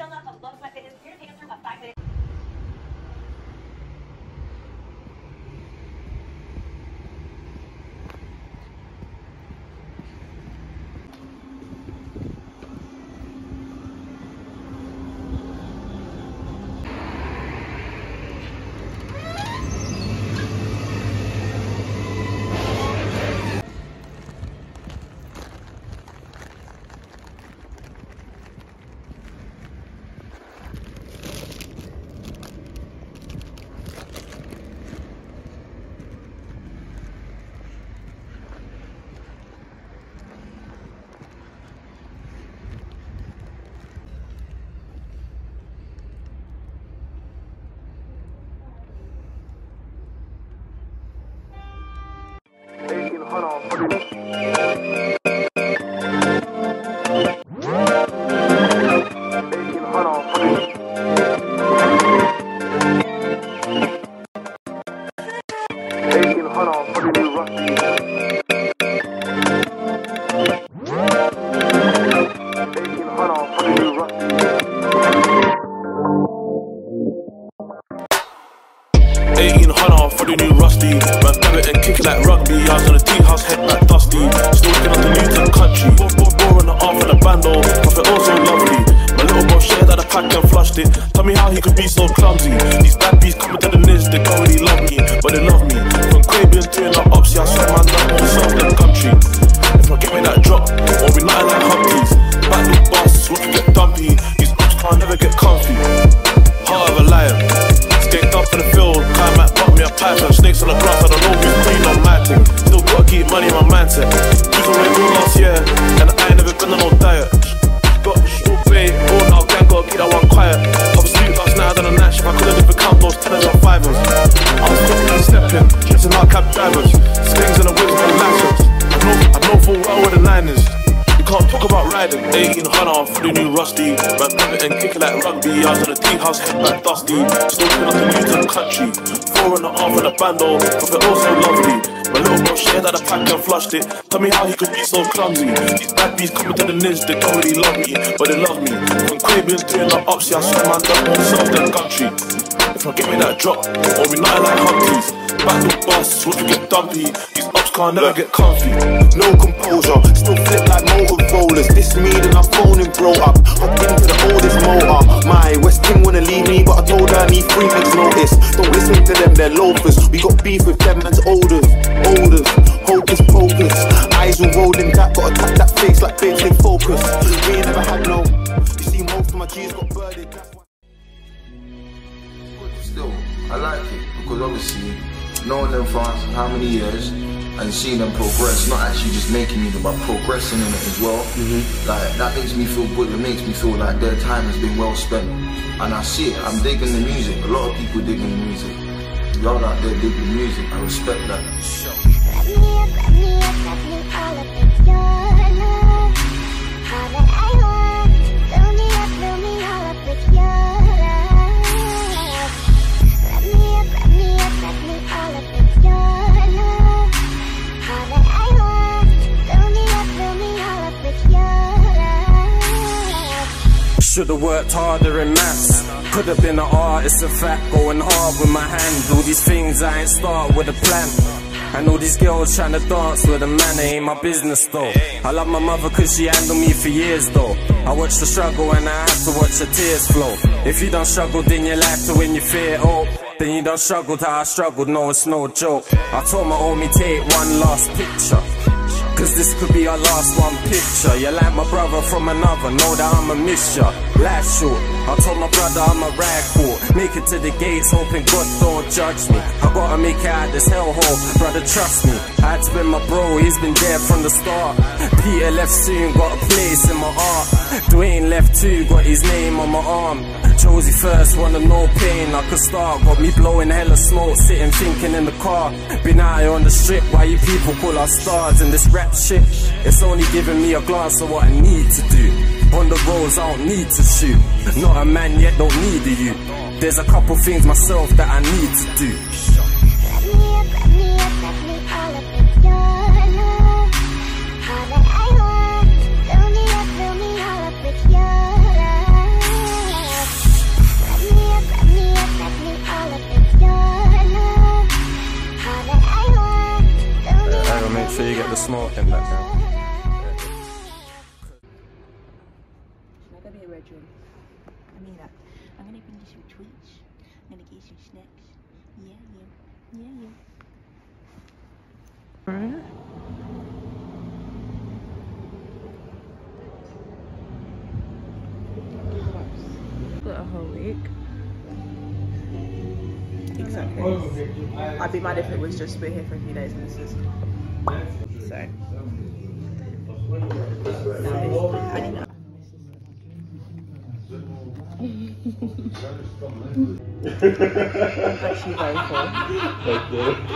Katie Dunlap of Love My Fitness here to take us through a five minute. Eighteen head back dusty. Still looking up the country. Four, on the arm for the bando. Profit oh also lovely. My little bro shared out the pack and flushed it. Tell me how he could be so clumsy. These bad bees coming to the niz, they don't really love me, but they love me. From Caribbean doing the ups, I swear man, that won't serve them country. If I give me that drop, I done a night shift. I couldn't even count those tenors and fivers. I was stepping and stepping, chasing out cab drivers. Slings and the whips, no license. I know, I know full well where the nine is. You can't talk about riding. 18 Hunter for the new rusty. Grab it and kick like rugby. I was on the tea house, head back dusty. Looking up the Newton country. Four in the arm for the bando. Profit also lovely. Little bro shared out the pack and flushed it. Tell me how he could be so clumsy. These bad bees coming to the niz, they don't really love me, but they love me. From Caribbean doing the ups, yeah, I swear man, won't serve them country. If I give me that drop, or we nothing like Humpties. Back the bus, watch me get dumpy. These ups can't never get comfy. No composure, see, most of my G's got birded. Still, I like it because obviously knowing them for how many years and seeing them progress, not actually just making music but progressing in it as well. Like that makes me feel good. It makes me feel like their time has been well spent. And I see it. I'm digging the music. A lot of people digging the music. Y'all out there digging the music. I respect that. Love. Should've worked harder in maths. Could've been an artist, a fact. Going hard with my hand. All these things I ain't start with a plan. And all these girls trying to dance with a man, it ain't my business though. I love my mother cause she handled me for years though. I watch the struggle and I have to watch the tears flow. If you don't struggle, then you like to win your fear hope. Then you don't struggle how I struggled, no, it's no joke. I told my homie, take one last picture. Cause this could be our last one picture. You're like my brother from another, know that I'ma miss ya. Life short, I told my brother I'm a rag for. Make it to the gates, hoping God don't judge me. I gotta make it out this hellhole, brother, trust me. I had to be my bro, he's been there from the start. Peter left soon, got a place in my heart. Dwayne left too, got his name on my arm. Josie first, wanna know pain, I could start. Got me blowing hella smoke, sitting thinking in the car. Been out here on the strip, why you people call us stars in this rap shit? It's only giving me a glance of what I need to do. On the roads, I don't need to shoot. Not a man yet, don't need you. There's a couple things myself that I need to do. Should I go be a red room? I mean that. I'm gonna bring you some tweets. I'm gonna get you some snacks. Yeah, yeah. Yeah, yeah. All right. Got a whole week. Exactly. I'd be mad if it was just we're here for a few days and this is. So. I need that. I'm actually very full.